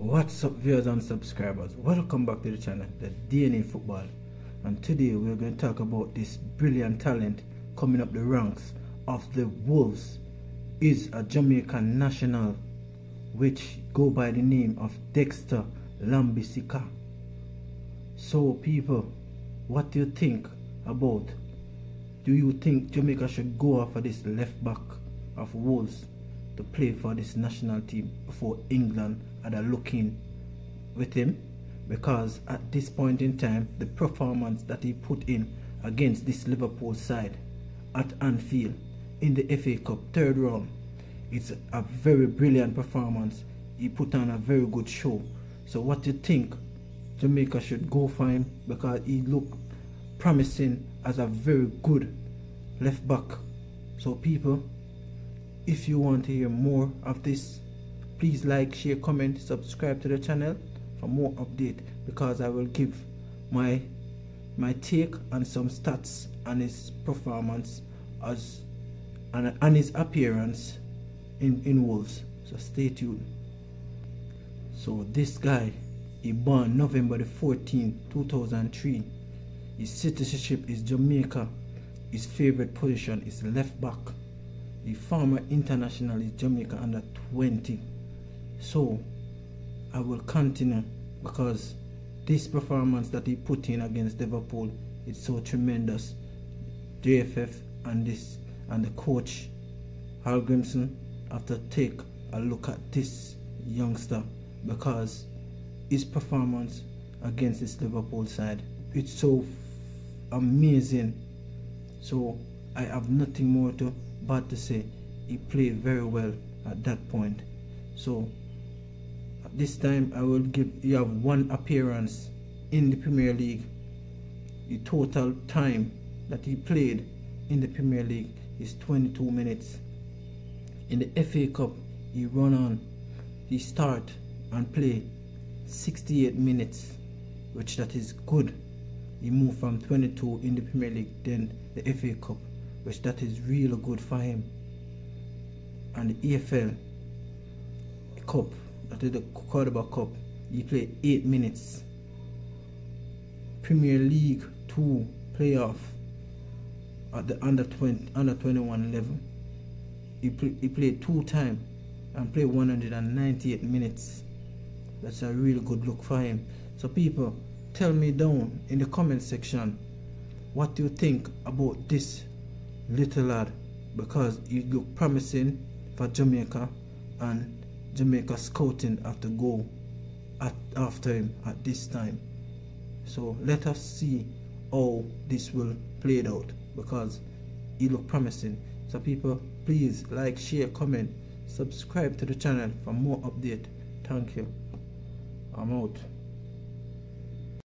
What's up viewers and subscribers? Welcome back to the channel, the D&A Football. And today we're going to talk about this brilliant talent coming up the ranks of the Wolves. Is a Jamaican national which go by the name of Dexter Lembikisa. So people, what do you think about? Do you think Jamaica should go after this left back of Wolves to play for this national team before England and are looking with him? Because at this point in time, the performance that he put in against this Liverpool side at Anfield in the FA Cup third round, it's a very brilliant performance. He put on a very good show. So what do you think Jamaica should go for him because he looked promising as a very good left back. So people, if you want to hear more of this, please like, share, comment, subscribe to the channel for more update because I will give my my take on some stats on his performance as and, and his appearance in, in Wolves. So stay tuned. So this guy, he born November the 14th, 2003. His citizenship is Jamaica. His favorite position is left back. The former international is Jamaica under 20. So I will continue because this performance that he put in against Liverpool is so tremendous. JFF and this and the coach Hallgrímsson have to take a look at this youngster because his performance against this Liverpool side it's so amazing so I have nothing more to but to say he played very well at that point. So at this time I will give you have one appearance in the Premier League. The total time that he played in the Premier League is 22 minutes. In the FA Cup he run on he start and play 68 minutes which that is good. He moved from 22 in the Premier League then the FA Cup which that is really good for him. And the EFL Cup that is the Carabao Cup he played 8 minutes. Premier League 2 playoff at the under 20 under 21 level. He, he played two times and played 198 minutes. That's a really good look for him. So people tell me down in the comment section what do you think about this little lad because he look promising for Jamaica and Jamaica scouting have to go at, after him at this time. So let us see how this will play out because he look promising. So people please like share comment subscribe to the channel for more update. Thank you. I'm out